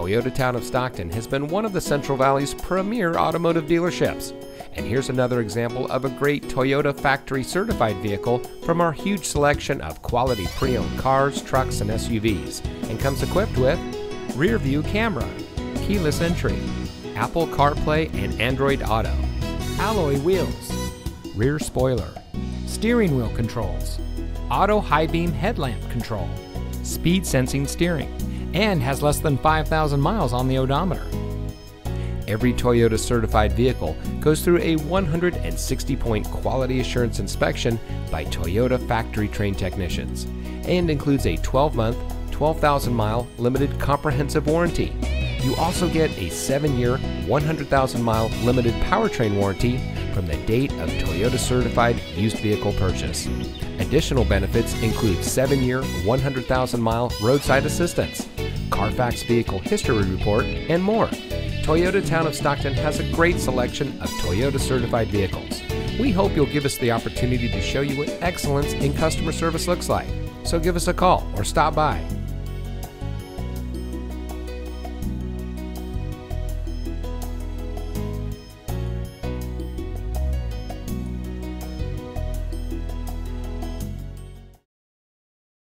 Toyota Town of Stockton has been one of the Central Valley's premier automotive dealerships. And here's another example of a great Toyota factory certified vehicle from our huge selection of quality pre owned cars, trucks, and SUVs, and comes equipped with rear view camera, keyless entry, Apple CarPlay and Android Auto, alloy wheels, rear spoiler, steering wheel controls, auto high beam headlamp control, speed sensing steering, and has less than 5,000 miles on the odometer. Every Toyota certified vehicle goes through a 160 point quality assurance inspection by Toyota factory trained technicians and includes a 12 month, 12,000 mile limited comprehensive warranty. You also get a 7 year, 100,000 mile limited powertrain warranty from the date of Toyota certified used vehicle purchase. Additional benefits include 7 year, 100,000 mile roadside assistance, Carfax vehicle history report, and more. Toyota Town of Stockton has a great selection of Toyota certified vehicles. We hope you'll give us the opportunity to show you what excellence in customer service looks like. So give us a call or stop by